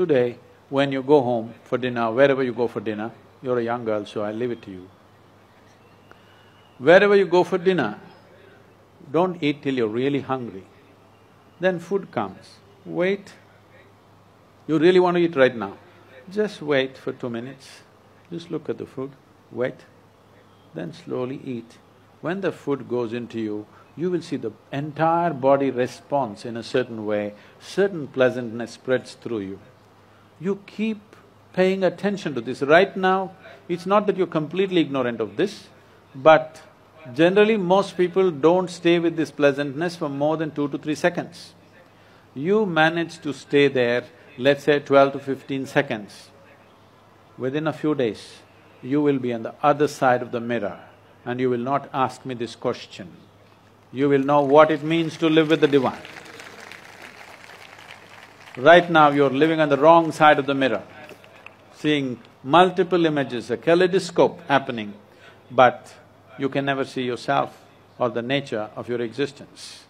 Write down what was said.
Today, when you go home for dinner, wherever you go for dinner, you're a young girl, so I leave it to you. Wherever you go for dinner, don't eat till you're really hungry. Then food comes, wait. You really want to eat right now, just wait for two minutes, just look at the food, wait, then slowly eat. When the food goes into you, you will see the entire body responds in a certain way, certain pleasantness spreads through you. You keep paying attention to this. Right now, it's not that you're completely ignorant of this, but generally most people don't stay with this pleasantness for more than two to three seconds. You manage to stay there, let's say twelve to fifteen seconds. Within a few days, you will be on the other side of the mirror and you will not ask me this question. You will know what it means to live with the Divine. Right now, you're living on the wrong side of the mirror, seeing multiple images, a kaleidoscope happening, but you can never see yourself or the nature of your existence.